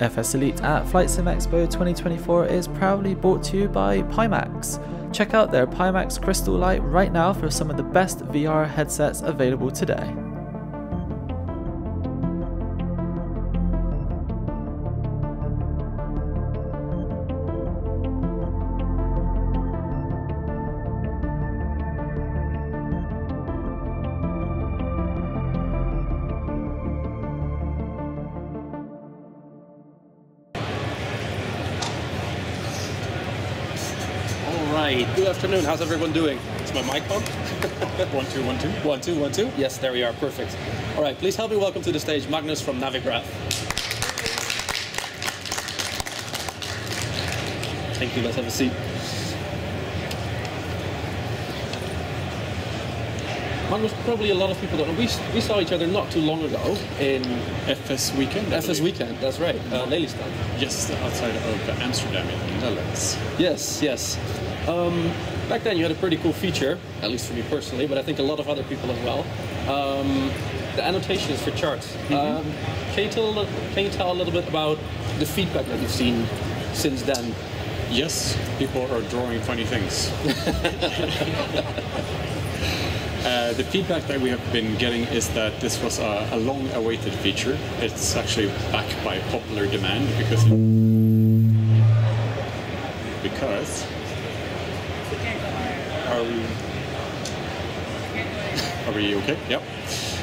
FS Elite at Flight Sim Expo 2024 is proudly brought to you by Pimax. Check out their Pimax Crystal Light right now for some of the best VR headsets available today. Right. Good afternoon. How's everyone doing? Is my mic on? One, two, one, two. One, two, one, two. Yes, there we are. Perfect. All right. Please help me welcome to the stage Magnus from Navigraph. Thank you. Let's have a seat. Magnus, probably a lot of people don't know. We, we saw each other not too long ago in FS Weekend. I FS believe. Weekend. That's right. Uh, Lelystad. Yes, outside of Amsterdam in the Netherlands. Yes, yes. Um, back then you had a pretty cool feature, at least for me personally, but I think a lot of other people as well. Um, the annotations for charts. Um, can, you tell, can you tell a little bit about the feedback that you've seen since then? Yes, people are drawing funny things. Uh, the feedback that we have been getting is that this was a, a long-awaited feature. It's actually backed by popular demand because because are we are we okay? Yep.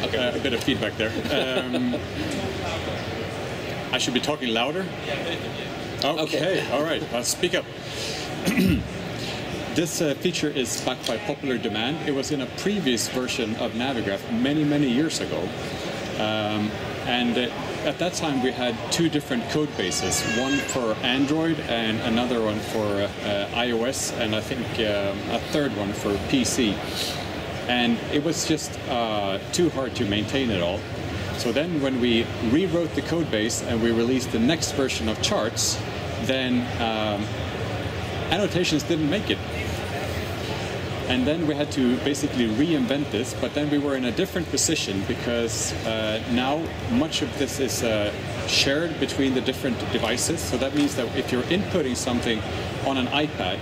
Okay. Uh, a bit of feedback there. Um, I should be talking louder. Okay. Okay. All right. Uh, speak up. This uh, feature is backed by popular demand. It was in a previous version of Navigraph many, many years ago. Um, and uh, at that time, we had two different code bases one for Android and another one for uh, iOS, and I think um, a third one for PC. And it was just uh, too hard to maintain it all. So then, when we rewrote the code base and we released the next version of charts, then um, annotations didn't make it. And then we had to basically reinvent this, but then we were in a different position because uh, now much of this is uh, shared between the different devices. So that means that if you're inputting something on an iPad,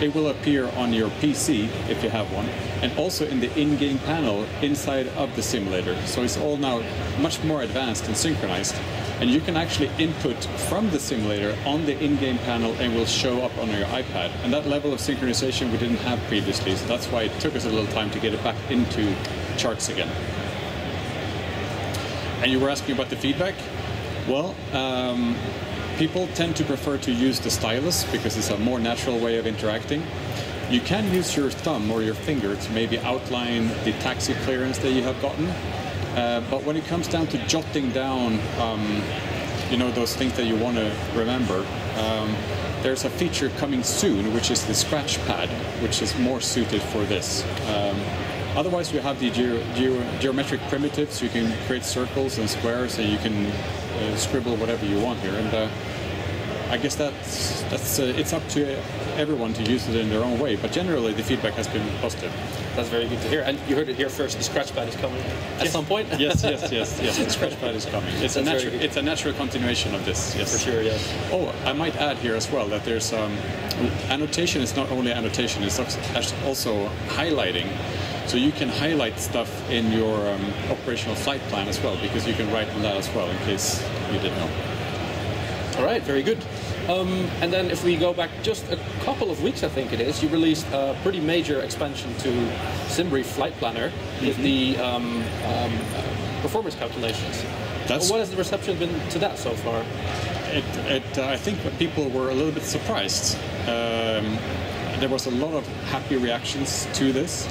it will appear on your PC if you have one, and also in the in-game panel inside of the simulator. So it's all now much more advanced and synchronized. And you can actually input from the simulator on the in-game panel and will show up on your iPad. And that level of synchronization we didn't have previously, so that's why it took us a little time to get it back into charts again. And you were asking about the feedback? Well, um, people tend to prefer to use the stylus because it's a more natural way of interacting. You can use your thumb or your finger to maybe outline the taxi clearance that you have gotten. Uh, but when it comes down to jotting down, um, you know, those things that you want to remember, um, there's a feature coming soon, which is the scratch pad, which is more suited for this. Um, otherwise, we have the geo- geo- geometric primitives. You can create circles and squares, and you can uh, scribble whatever you want here. And uh, I guess that's that's uh, it's up to everyone to use it in their own way. But generally, the feedback has been positive. That's very good to hear. And you heard it here first. The scratch pad is coming at some point. yes, yes, yes, yes. The scratch pad is coming. It's a That's very natural. It's a natural continuation of this. Yes, For sure. Yes. Oh, I might add here as well that there's um, annotation is not only annotation; it's also highlighting. So you can highlight stuff in your um, operational flight plan as well, because you can write on that as well, in case you didn't know. All right, very good. Um, and then if we go back just a couple of weeks, I think it is, you released a pretty major expansion to SimBrief Flight Planner with the um, um, performance calculations. That's- what has the reception been to that so far? It, it, uh, I think people were a little bit surprised. Um, there was a lot of happy reactions to this.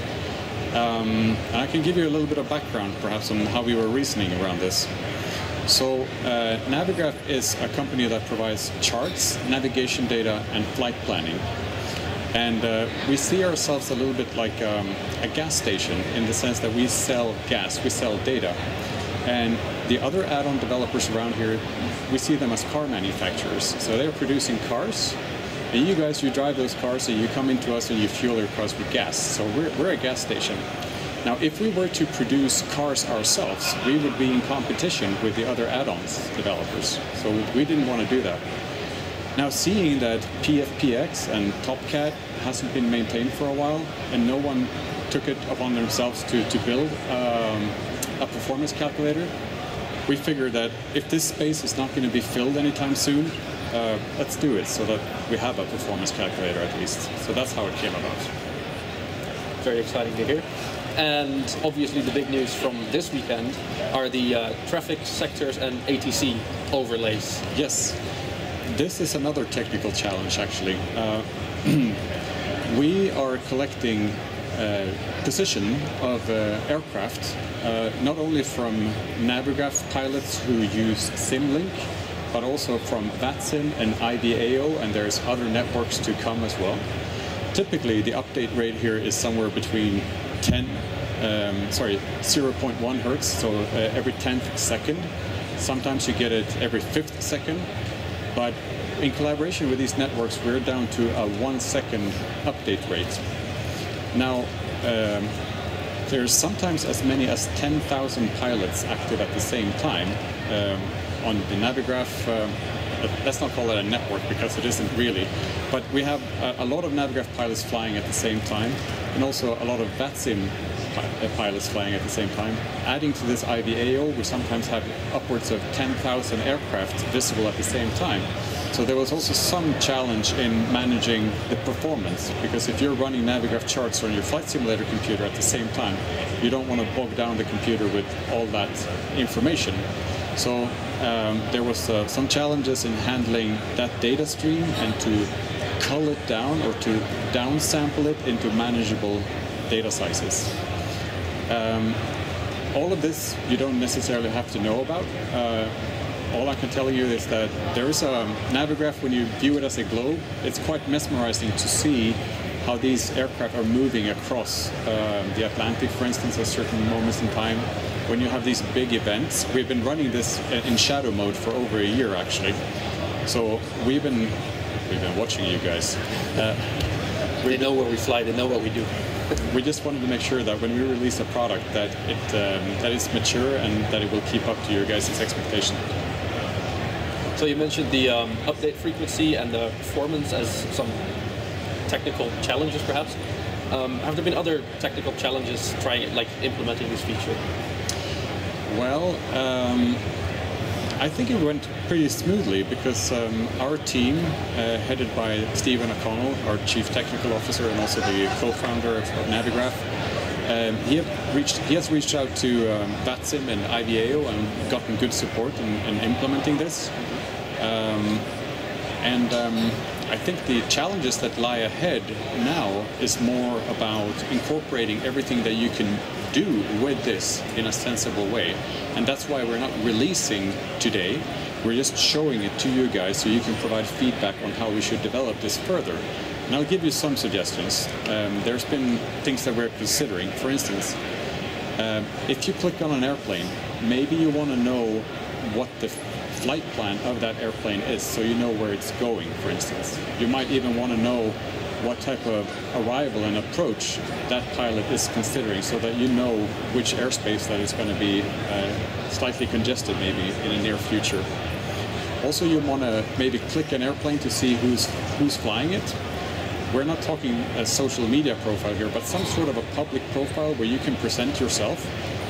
Um, I can give you a little bit of background, perhaps, on how we were reasoning around this. So, uh, Navigraph is a company that provides charts, navigation data, and flight planning. And uh, we see ourselves a little bit like um, a gas station in the sense that we sell gas, we sell data. And the other add-on developers around here, we see them as car manufacturers. So they're producing cars, and you guys, you drive those cars, and you come into us and you fuel your cars with gas. So we're, we're a gas station. Now, if we were to produce cars ourselves, we would be in competition with the other add-ons developers. So we didn't want to do that. Now, seeing that PFPX and TopCat hasn't been maintained for a while, and no one took it upon themselves to, to build um, a performance calculator, we figured that if this space is not going to be filled anytime soon, uh, let's do it so that we have a performance calculator at least. So that's how it came about. Very exciting to hear. And obviously, the big news from this weekend are the uh, traffic sectors and ATC overlays. Yes, this is another technical challenge actually. Uh, we are collecting uh, position of uh, aircraft uh, not only from Navigraph pilots who use SimLink, but also from VATSIM and IVAO, and there's other networks to come as well. Typically, the update rate here is somewhere between 10, um, sorry, 0.1 hertz, so uh, every 10th second. Sometimes you get it every fifth second, but in collaboration with these networks, we're down to a one second update rate. Now, um, there's sometimes as many as 10,000 pilots active at the same time um, on the Navigraph. Um, let's not call it a network because it isn't really, but we have a, a, lot of Navigraph pilots flying at the same time, and also a lot of VATSIM uh, pilots flying at the same time. Adding to this IVAO, we sometimes have upwards of 10,000 aircraft visible at the same time. So there was also some challenge in managing the performance because if you're running Navigraph charts on your flight simulator computer at the same time, you don't want to bog down the computer with all that information. So um, there was uh, some challenges in handling that data stream and to cull it down or to downsample it into manageable data sizes. Um, all of this you don't necessarily have to know about. Uh, all I can tell you is that there is a Navigraph when you view it as a globe. It's quite mesmerizing to see how these aircraft are moving across uh, the Atlantic, for instance, at certain moments in time. When you have these big events, we've been running this in shadow mode for over a year, actually. So we've been we've been watching you guys. Uh, they know where we fly. They know what we do. we just wanted to make sure that when we release a product, that it um, that it's mature and that it will keep up to your guys' expectation. So you mentioned the um, update frequency and the performance as some technical challenges, perhaps. Um, have there been other technical challenges trying, like implementing this feature? Well, um, I think it went pretty smoothly because um, our team, uh, headed by Stephen O'Connell, our chief technical officer and also the co-founder of, of Navigraph, um, he, reached, he, has reached out to um, VATSIM and IVAO and gotten good support in, in implementing this. Um, and um, I think the challenges that lie ahead now is more about incorporating everything that you can do with this in a sensible way. And that's why we're not releasing today. We're just showing it to you guys so you can provide feedback on how we should develop this further. And I'll give you some suggestions. Um, there's been things that we're considering. For instance, uh, if you click on an airplane, maybe you want to know what the flight plan of that airplane is so you know where it's going, for instance. You might even want to know what type of arrival and approach that pilot is considering so that you know which airspace that is going to be uh, slightly congested maybe in the near future. Also, you want to maybe click an airplane to see who's who's flying it. We're not talking a social media profile here, but some sort of a public profile where you can present yourself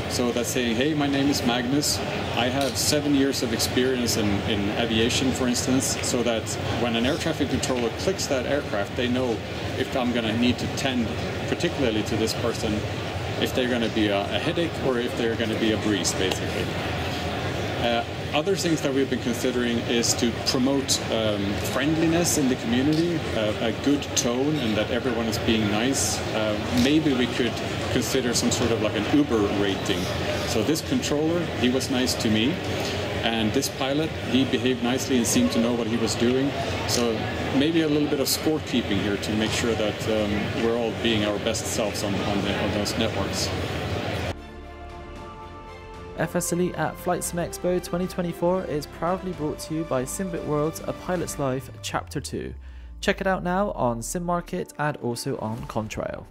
so that's saying, hey, my name is Magnus. I have seven years of experience in, in aviation, for instance, so that when an air traffic controller clicks that aircraft, they know if I'm going to need to tend particularly to this person, if they're going to be a, a headache or if they're going to be a breeze, basically. Uh, other things that we've been considering is to promote um, friendliness in the community, uh, a good tone, and that everyone is being nice. Uh, maybe we could consider some sort of like an Uber rating. So this controller, he was nice to me, and this pilot, he behaved nicely and seemed to know what he was doing. So maybe a little bit of scorekeeping here to make sure that um, we're all being our best selves on, on, the, on those networks. FS Elite at Flight Sim Expo 2024 is proudly brought to you by Simbit Worlds A Pilot's Life Chapter 2. Check it out now on SimMarket and also on Contrail.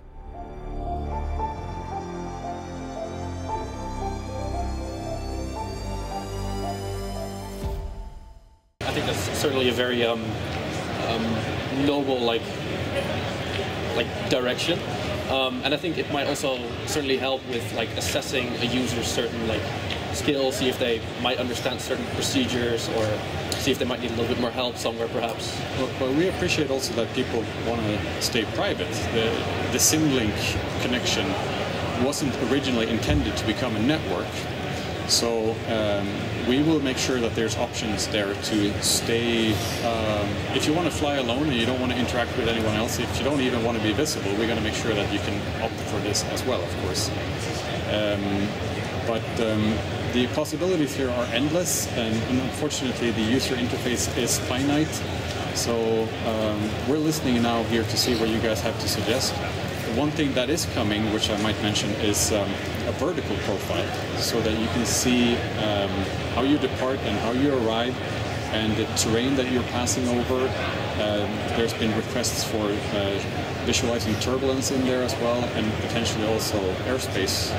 I think that's certainly a very um, um, noble like like direction um, and I think it might also certainly help with like assessing a user's certain like skills, see if they might understand certain procedures or see if they might need a little bit more help somewhere perhaps. Well, well we appreciate also that people want to stay private. The, the SimLink connection wasn't originally intended to become a network. So um, we will make sure that there's options there to stay. Um, if you want to fly alone and you don't want to interact with anyone else, if you don't even want to be visible, we're going to make sure that you can opt for this as well, of course. Um, but um, the possibilities here are endless, and, unfortunately, the user interface is finite. So um, we're listening now here to see what you guys have to suggest. One thing that is coming, which I might mention, is um, a vertical profile, so that you can see um, how you depart and how you arrive, and the terrain that you're passing over. Um, there's been requests for uh, visualizing turbulence in there as well, and potentially also airspace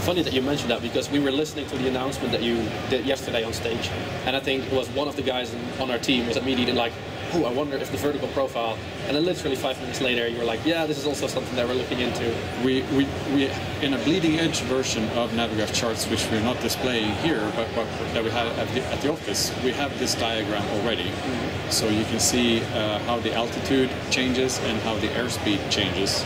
funny that you mentioned that because we were listening to the announcement that you did yesterday on stage, and I think it was one of the guys on our team was immediately like, "Oh, I wonder if the vertical profile." And then literally five minutes later, you were like, "Yeah, this is also something that we're looking into." We we, we in a bleeding edge version of Navigraph charts, which we're not displaying here, but, but that we have at the, at the office, we have this diagram already, mm-hmm. so you can see uh, how the altitude changes and how the airspeed changes.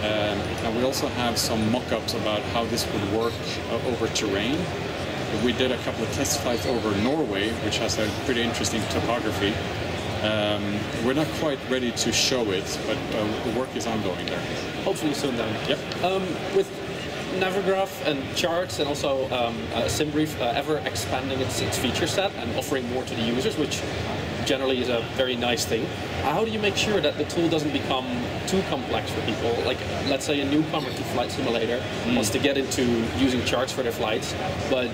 Um, and we also have some mock-ups about how this would work uh, over terrain. We did a couple of test flights over Norway, which has a pretty interesting topography. Um, we're not quite ready to show it, but uh, the work is ongoing there. Hopefully soon then. Yep. Um, with Navigraph and charts and also um, uh, SimBrief uh, ever expanding its, its feature set and offering more to the users, which generally is a very nice thing. How do you make sure that the tool doesn't become too complex for people? Like, let's say a newcomer to Flight Simulator mm. wants to get into using charts for their flights, but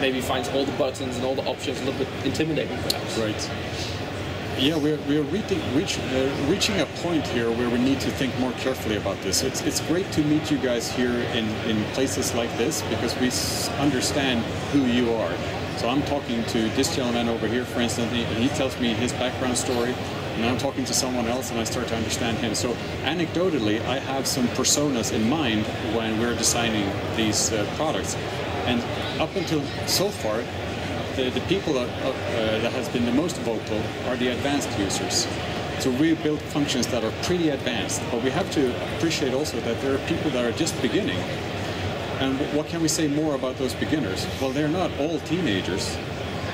maybe finds all the buttons and all the options a little bit intimidating, perhaps. Right. Yeah, we're, we're reaching, reach, uh, reaching a point here where we need to think more carefully about this. It's, it's great to meet you guys here in, in places like this because we understand who you are. So I'm talking to this gentleman over here, for instance, and he tells me his background story, and I'm talking to someone else and I start to understand him. So anecdotally, I have some personas in mind when we're designing these uh, products. And up until so far, the, the people that, uh, that has been the most vocal are the advanced users. So we build functions that are pretty advanced, but we have to appreciate also that there are people that are just beginning and what can we say more about those beginners? Well, they're not all teenagers.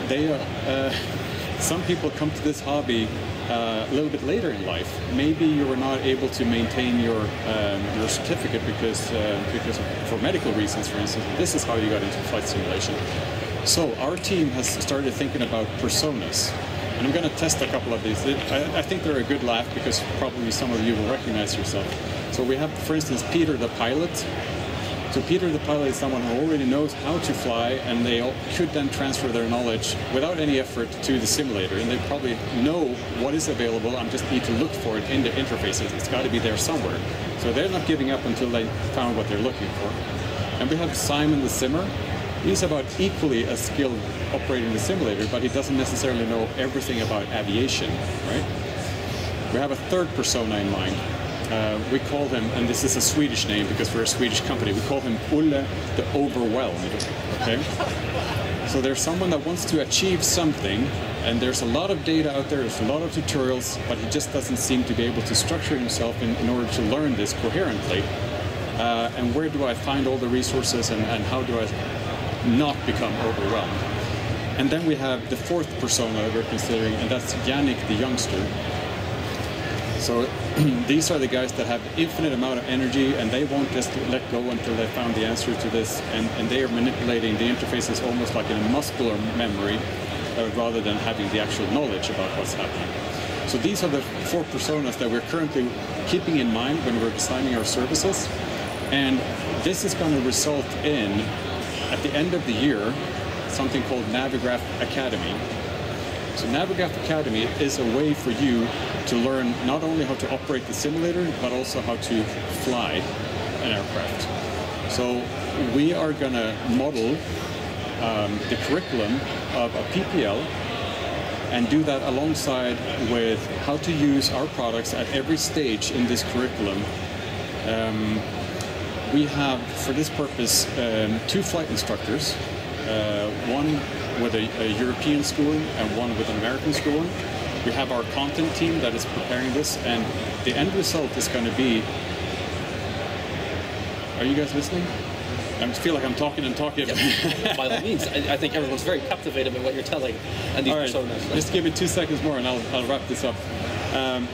They are, uh, some people come to this hobby uh, a little bit later in life. Maybe you were not able to maintain your um, your certificate because uh, because for medical reasons, for instance. This is how you got into flight simulation. So our team has started thinking about personas. And I'm going to test a couple of these. I, I think they're a good laugh because probably some of you will recognize yourself. So we have, for instance, Peter the pilot, so Peter the pilot is someone who already knows how to fly and they could then transfer their knowledge without any effort to the simulator and they probably know what is available and just need to look for it in the interfaces. It's got to be there somewhere. So they're not giving up until they found what they're looking for. And we have Simon the Simmer. He's about equally as skilled operating the simulator, but he doesn't necessarily know everything about aviation, right? We have a third persona in mind, uh, we call him, and this is a Swedish name because we're a Swedish company, we call him Ulle the Overwhelmed. Okay? So there's someone that wants to achieve something, and there's a lot of data out there, there's a lot of tutorials, but he just doesn't seem to be able to structure himself in, in order to learn this coherently. Uh, and where do I find all the resources, and, and how do I not become overwhelmed? And then we have the fourth persona we're considering, and that's Yannick the youngster. So these are the guys that have infinite amount of energy and they won't just let go until they found the answer to this and, and they are manipulating the interfaces almost like in a muscular memory uh, rather than having the actual knowledge about what's happening. So these are the four personas that we're currently keeping in mind when we're designing our services and this is going to result in, at the end of the year, something called Navigraph Academy. So Navigraph Academy is a way for you to learn not only how to operate the simulator, but also how to fly an aircraft. So we are going to model um, the curriculum of a PPL and do that alongside with how to use our products at every stage in this curriculum. Um, we have, for this purpose, um, two flight instructors, uh, one with a, a, European schooling and one with an American schooling. We have our content team that is preparing this, and the end result is going to be. Are you guys listening? I feel like I'm talking and talking. Yeah, by all means, I, I, think everyone's very captivated by what you're telling and these all right, personas. Just give me two seconds more, and I'll, I'll wrap this up. Um,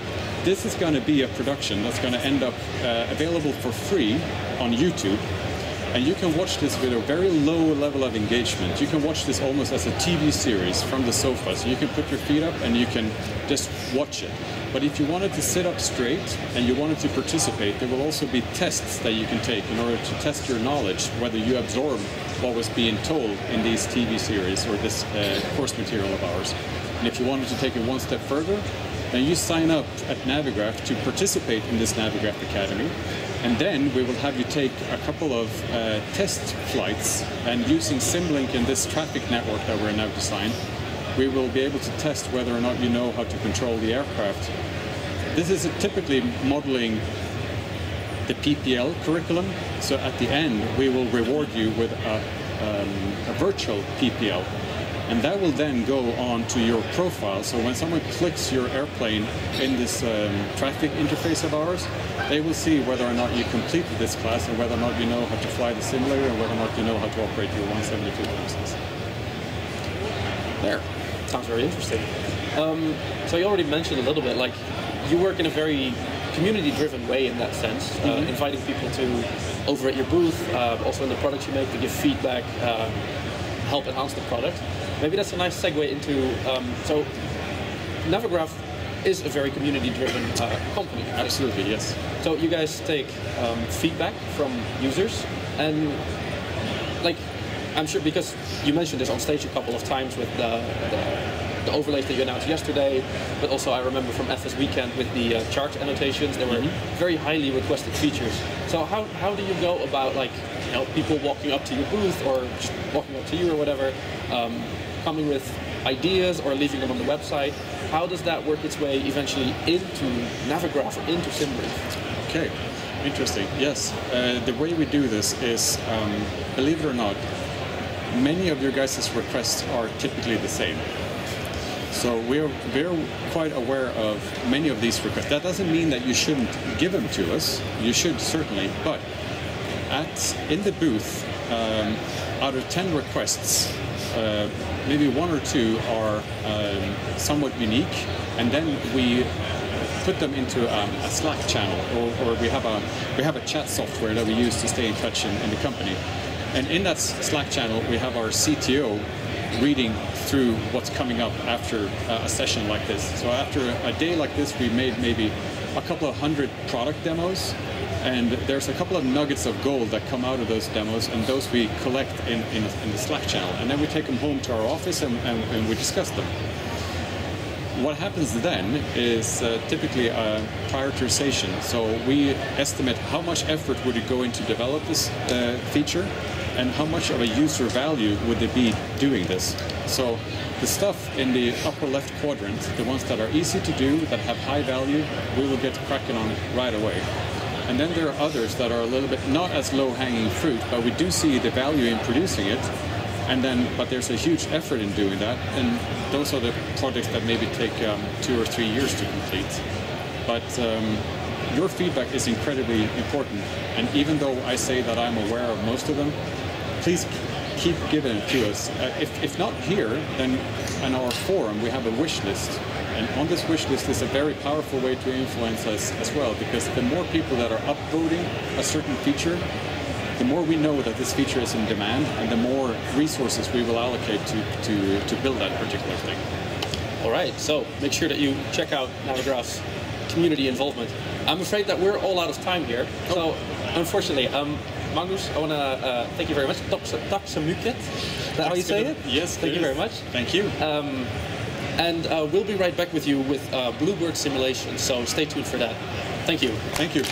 this is going to be a production that's going to end up uh, available for free on YouTube. And you can watch this with a very low level of engagement. You can watch this almost as a TV series from the sofa. So you can put your feet up and you can just watch it. But if you wanted to sit up straight and you wanted to participate, there will also be tests that you can take in order to test your knowledge, whether you absorb what was being told in these TV series or this uh, course material of ours. And if you wanted to take it one step further, then you sign up at Navigraph to participate in this Navigraph Academy. And then we will have you take a couple of uh, test flights and using Simlink in this traffic network that we're now designed, we will be able to test whether or not you know how to control the aircraft. This is typically modeling the PPL curriculum. So at the end, we will reward you with a, um, a virtual PPL and that will then go on to your profile. So when someone clicks your airplane in this um, traffic interface of ours, they will see whether or not you completed this class and whether or not you know how to fly the simulator and whether or not you know how to operate your 172 process. There. Sounds very interesting. Um, so you already mentioned a little bit, like you work in a very community-driven way in that sense, uh, mm-hmm. inviting people to over at your booth, uh, also in the products you make, to give feedback, uh, help enhance the product. Maybe that's a nice segue into um, so Navigraph is a very community-driven uh, company. Absolutely, yes. So you guys take um, feedback from users and like I'm sure because you mentioned this on stage a couple of times with the, the, the overlays that you announced yesterday, but also I remember from FS Weekend with the uh, chart annotations. They were mm-hmm. very highly requested features. So how, how do you go about like you know people walking up to your booth or just walking up to you or whatever? Um, coming with ideas or leaving them on the website. How does that work its way eventually into Navigraph or into SimBrief? Okay, interesting. Yes, uh, the way we do this is, um, believe it or not, many of your guys' requests are typically the same. So we're, we're quite aware of many of these requests. That doesn't mean that you shouldn't give them to us. You should certainly, but at in the booth, um, out of 10 requests, uh, maybe one or two are um, somewhat unique, and then we put them into um, a Slack channel, or, or, we have a we have a chat software that we use to stay in touch in, in the company. And in that Slack channel, we have our CTO reading through what's coming up after uh, a session like this. So after a day like this, we made maybe a couple of hundred product demos and there's a couple of nuggets of gold that come out of those demos, and those we collect in, in, in the Slack channel. And then we take them home to our office and, and, and we discuss them. What happens then is uh, typically a prioritization. So we estimate how much effort would it go into develop this uh, feature, and how much of a user value would they be doing this. So the stuff in the upper left quadrant, the ones that are easy to do, that have high value, we will get cracking on right away. And then there are others that are a little bit not as low-hanging fruit, but we do see the value in producing it. And then, but there's a huge effort in doing that, and those are the projects that maybe take um, two or three years to complete. But um, your feedback is incredibly important, and even though I say that I'm aware of most of them, please keep giving it to us. Uh, if, if not here, then on our forum we have a wish list and on this wish list is a very powerful way to influence us as well, because the more people that are upvoting a certain feature, the more we know that this feature is in demand, and the more resources we will allocate to, to, to build that particular thing. All right, so make sure that you check out Navigraph's community involvement. I'm afraid that we're all out of time here, so unfortunately, um, I want to uh, thank you very much. Taksamuket, is that how you say it? Yes, thank you very much. Thank you. Um, and uh, we'll be right back with you with uh, Bluebird simulation, so stay tuned for that. Thank you. Thank you.